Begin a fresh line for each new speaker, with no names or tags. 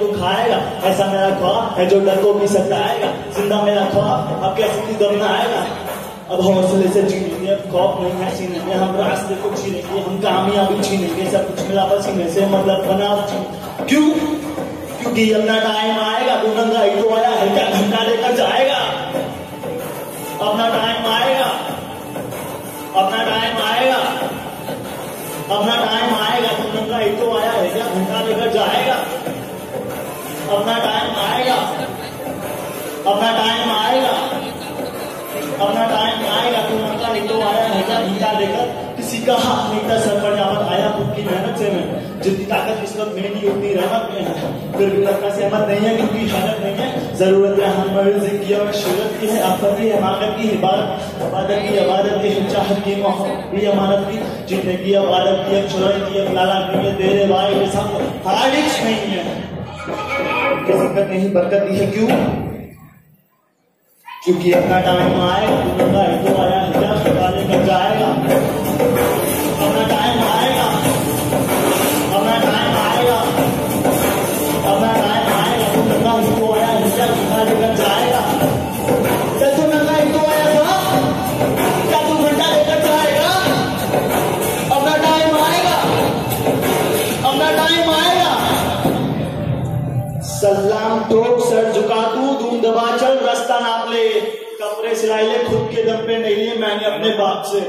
तू ऐसा मेरा ख्वाब है जो डर भी सताएगा। ज़िंदा मेरा ख्वाब अब कैसे तू आएगा? अब हौसले से जीनेंगे अब खौफ नहीं है हम रास्ते को छीनेंगे, हम कामयाबी छीनेंगे, सब कुछ मिला मतलब बना। क्यों? क्योंकि अपना टाइम आएगा, तू ही तो आया है, क्या घंटा लेकर जाएगा? अपना टाइम आएगा। अपना टाइम आएगा। अपना टाइम आएगा, तू ही तो आया है, क्या घंटा लेकर जाएगा? अपना टाइम आएगा। अपना टाइम आएगा। अपना टाइम आएगा, तू नहीं तो आया है, क्या घंटा लेकर किसी का हाथ नहीं था सर से मैं जितनी ताकत किस्मत में नहीं उतनी रहमत में है। फिर भी लगना सहमत नहीं है क्योंकि हालत नहीं है, ज़रूरत है हम मर्ज़ी की और शरत की है। आफत की हमाकत की, इबादत इबादत की इबादत की, चाहत की, मोहब्बत अमानत की जीतने की, इबादत की चुराई की लाला की तेरे भाई के सब हारिश नहीं है। किस्मत नहीं, बरकत दी है। क्यों? क्योंकि अपना टाइम आएगा सलाम ठोक सर झुका तू धूम दबा चल, रास्ता नाप ले। कपड़े सिलाई ले, खुद के दम पे नहीं लिए मैंने अपने बाप से।